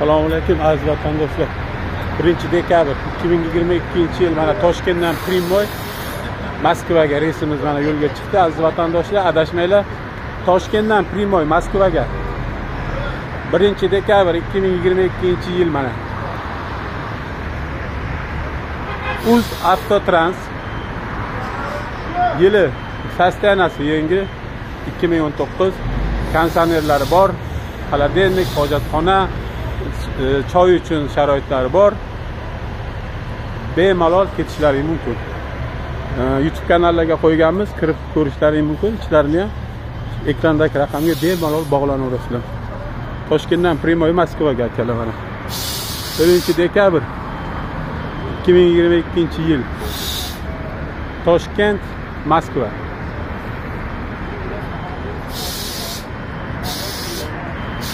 assalomu alaykum aziz vatandoshlar. Birinchi dekabr ikki ming yigirma ikkinchi yil mana toshkentdan primoy moskvaga reysimiz mana yo'lga chiqdi. Aziz vatandoshlar adashmanglar. Toshkentdan primoy moskvaga. Birinchi dekabr ikki ming yigirma ikkinchi yil mana. Uz avtotrans yili sostanasi yangi ikki ming o'n to'qqiz konditsionerlari bor. Холодильник hojatxona E, choy uchun sharoitlari bor. Bemalol ketishlari mumkin. E, Youtube kanallarga qo'yganmiz kirib ko'rishlari mumkin. Ichlarini ham ekrandagi raqamga bemalol bog'lanaverasizlar toshkentdan primoy moskvaga akalar mana. Birinchi dekabr ikki ming yigirma ikkinchi yil. Toshkent moskva.